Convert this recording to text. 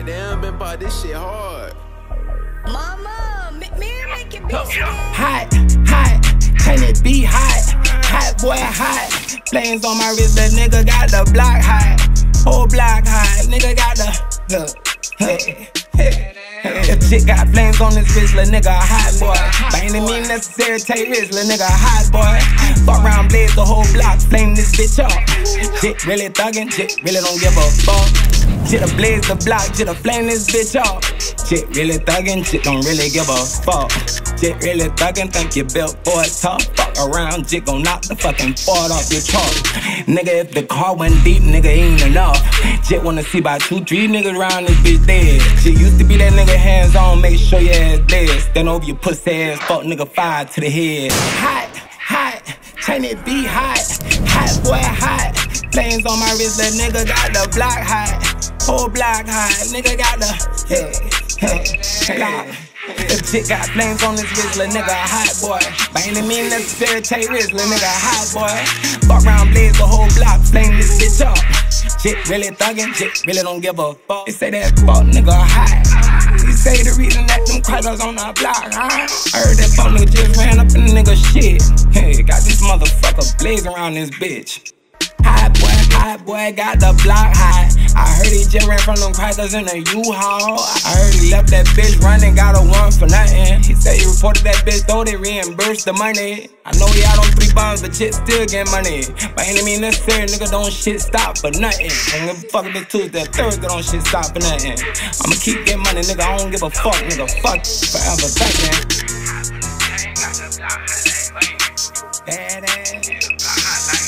Goddamn, been bought this shit hard. Mama, me, me make it beat Hot, hot, can it be hot? Hot boy, hot. Flames on my wrist, the nigga got the block hot. Whole block hot, nigga got the. Look, hey, hey. If chick got flames on his wrist, little nigga a hot boy. By any means necessary, take risks, little nigga a hot boy. Fuck around blaze the whole block, flame this bitch up. Chick really thuggin', chick really don't give a fuck. Chick to blaze the block, chick to flame this bitch off. Chick really thuggin', chick don't really give a fuck. Chick really thuggin', think you built for it tough. Fuck around, chick gon' knock the fucking fart off your truck. Nigga, if the car went deep, nigga ain't enough. Chick wanna see about two, three niggas around this bitch dead. Chick used to be that nigga hands on, make sure your ass dead. Stand over your pussy ass, fuck nigga fire to the head. Hot, hot, Chaney B hot. Hot boy, hot. Flames on my wrist, that nigga got the block hot. Whole block hot, nigga got the hey, hey, block. If chick got flames on his wrist, lil' nigga hot boy. By any means necessary, take lil' nigga hot boy. Fuck around blaze the whole block, flame this bitch up. Chick really thuggin', chick really don't give a fuck. They say that fuck nigga hot. He say the reason that them crackers on our block, huh? I heard that fuck nigga just ran up in the nigga shit. Hey, got this motherfucker blazing around this bitch. Hot boy, hot boy, got the block hot. I heard he just ran from them crackers in a U-Haul. I heard he left that bitch running, got a one for nothing. He said he reported that bitch, though they reimbursed the money. I know he out on three bombs, but shit still get money. By any means necessary, nigga don't shit stop for nothing. Don't give a fuck if Tuesday, Thursday, don't shit stop for nothing. I'ma keep getting money, nigga, I don't give a fuck, nigga. Fuck forever, thank. Badass.